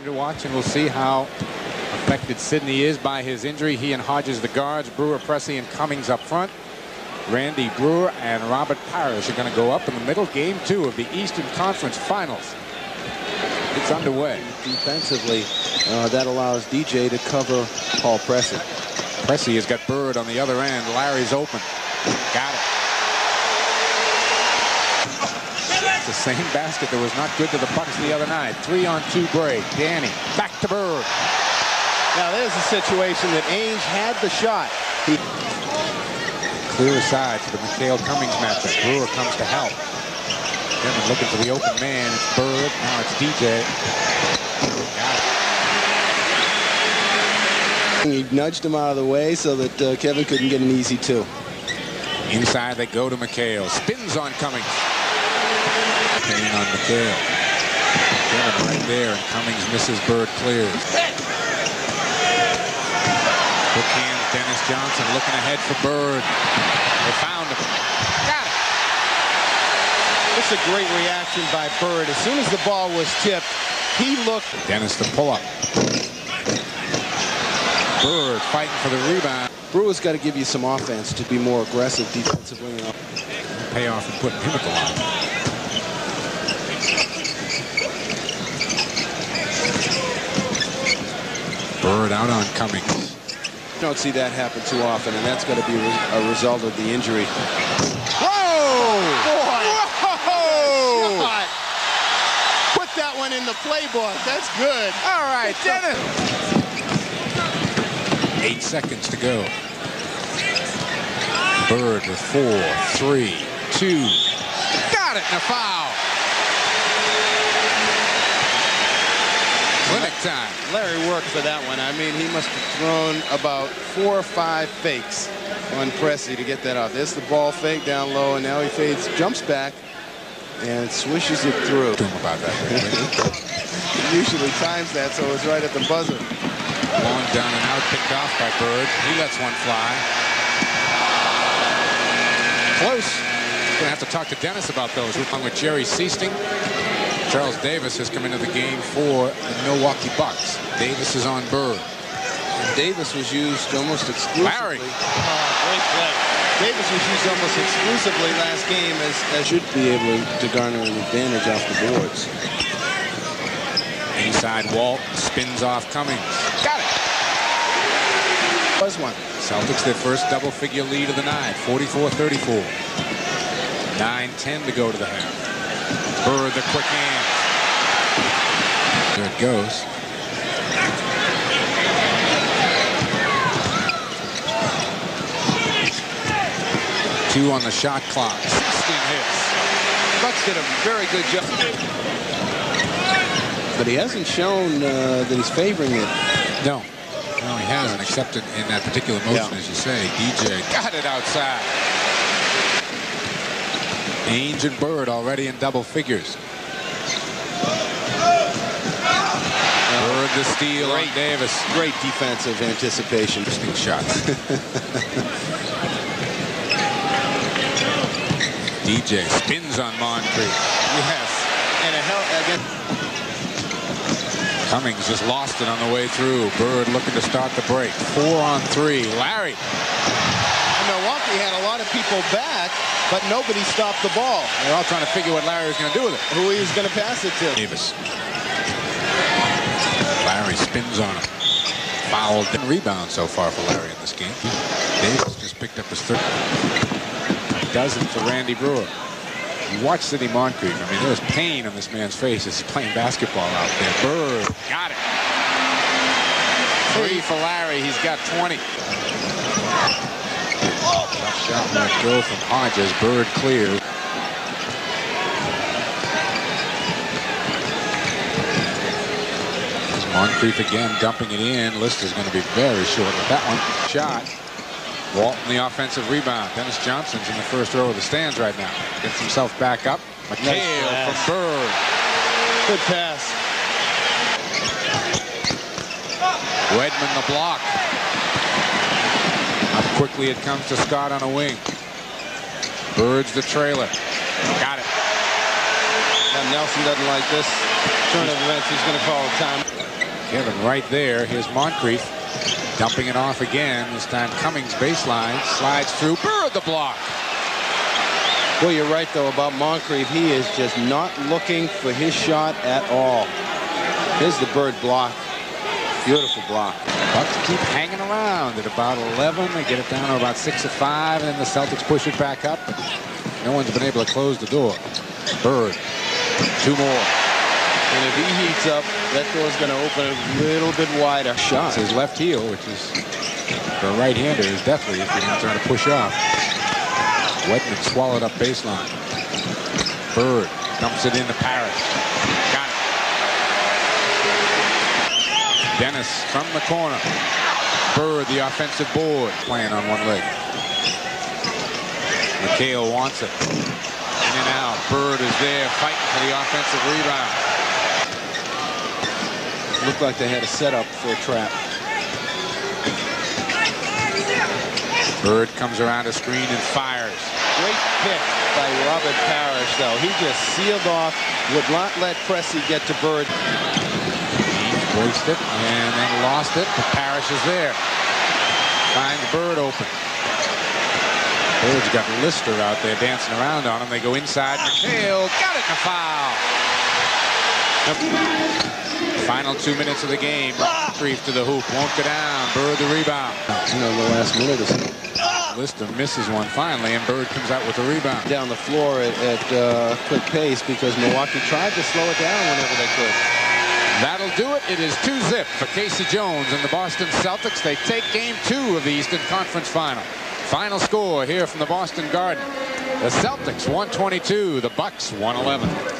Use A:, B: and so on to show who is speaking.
A: game to watch, and we'll see how affected Sidney is by his injury. He and Hodges, the guards, Breuer, Pressey, and Cummings up front. Randy Breuer and Robert Parish are going to go up in the middle. Game two of the Eastern Conference Finals. It's underway.
B: Defensively, uh, that allows DJ to cover Paul Pressey.
A: Pressey has got Bird on the other end. Larry's open. Got it. It's the same basket that was not good to the Bucks the other night. Three on two break. Danny back to Bird.
C: Now there's a situation that Ainge had the shot. He
A: Clear aside for the McHale Cummings matchup. Breuer comes to help. Denman looking for the open man. It's Bird. Now it's DJ.
B: He nudged him out of the way so that uh, Kevin couldn't get an easy two.
A: Inside they go to McHale. Spins on Cummings. Pain on McHale. Denman right there, and Cummings misses Bird clears. Hook hands Dennis Johnson looking ahead for Bird. They found him. Got it.
C: It's a great reaction by Bird. As soon as the ball was tipped, he looked.
A: Dennis the pull up. Bird fighting for the rebound.
B: Breuer's got to give you some offense to be more aggressive defensively.
A: Payoff and putting him at the line. Bird out on Cummings.
B: don't see that happen too often, and that's got to be a result of the injury.
C: Whoa! Boy! Whoa! Shot. Put that one in the playbook. That's good.
A: All right, Dennis. Eight seconds to go. Bird with four, three, two. Got it, and a foul. Clinic time.
C: Larry worked for that one. I mean, he must have thrown about four or five fakes on Pressey to get that off. There's the ball fake down low, and now he fades, jumps back, and swishes it through.
A: About that.
C: usually times that, so it's right at the buzzer.
A: Long down and out, picked off by Bird. He lets one fly. Close. Gonna have to talk to Dennis about those. Along with Jerry Sichting. Charles Davis has come into the game for the Milwaukee Bucks. Davis is on Bird.
B: And Davis was used almost exclusively.
A: Larry.
C: Uh, great play. Davis was used almost exclusively last game as, as
B: Should be able to garner an advantage off the boards.
A: Inside Walt spins off Cummings. Got it.
C: was one.
A: Celtics their first double figure lead of the night. 44-34. 9-10 to go to the half. Bird the quick hand. There it goes. Two on the shot clock. 16 hits.
C: Bucks did a very good job.
B: But he hasn't shown uh, that he's favoring it.
A: No. No, he hasn't, except in, in that particular motion,
B: Yeah.
A: as you say. DJ got it outside. Ainge and Bird already in double figures. Bird the steal Great. on Davis.
B: Great defensive anticipation.
A: Interesting shots. DJ spins on Moncrief.
C: Yes. And a hell again.
A: Cummings just lost it on the way through. Bird looking to start the break. Four on three. Larry.
C: And Milwaukee had a lot of people back, but nobody stopped the ball.
A: They're all trying to figure what Larry was going to do with it.
C: Who he was going to pass it to.
A: Davis. Larry spins on him. Fouled. And rebound so far for Larry in this game. Davis just picked up his third. Dozen for Randy Breuer. You watch Sidney Moncrief. I mean, there's pain on this man's face as he's playing basketball out there. Bird. Got it. Three for Larry. He's got 20. Shot let go from Hodges. Bird clears. Moncrief again dumping it in. Lister's going to be very short with that one. Shot. Walton the offensive rebound. Dennis Johnson's in the first row of the stands right now. Gets himself back up. McHale from Bird.
C: Good pass.
A: Wedman the block. Quickly it comes to Scott on a wing. Bird's the trailer. Got it.
C: Now Nelson doesn't like this turn of events. He's going to call a time.
A: Kevin right there. Here's Moncrief dumping it off again. This time Cummings baseline slides through. Bird the block.
B: Well, you're right, though, about Moncrief. He is just not looking for his shot at all. Here's the bird block. Beautiful block.
A: Bucks keep hanging around at about 11. They get it down to about 6 of 5, and then the Celtics push it back up. No one's been able to close the door. Bird, two more.
B: And if he heats up, that door's going to open a little bit wider. Shot.
A: It's his left heel, which is for a right-hander, is definitely if you're trying to push off. Wedman swallowed up baseline. Bird dumps it into Parish. Got it. Dennis from the corner. Bird, the offensive board, playing on one leg. McHale wants it. In and out. Bird is there fighting for the offensive rebound.
B: Looked like they had a setup for a trap.
A: Bird comes around a screen and fires.
B: Great pick by Robert Parish, though. He just sealed off, would not let Pressey get to Bird.
A: Voiced it and then lost it, but Parish is there. Finds Bird open. Bird's got Lister out there dancing around on him. They go inside. McHale got it in a foul. Final two minutes of the game. Brief to the hoop. Won't go down. Bird the rebound.
B: You know, the last minute or so.
A: Lister misses one finally, and Bird comes out with the rebound.
B: Down the floor at, at uh, quick pace because Milwaukee tried to slow it down whenever they could.
A: That'll do it. It is 2-zip for K.C. Jones and the Boston Celtics. They take game two of the Eastern Conference Final. Final score here from the Boston Garden. The Celtics 122, the Bucks 111.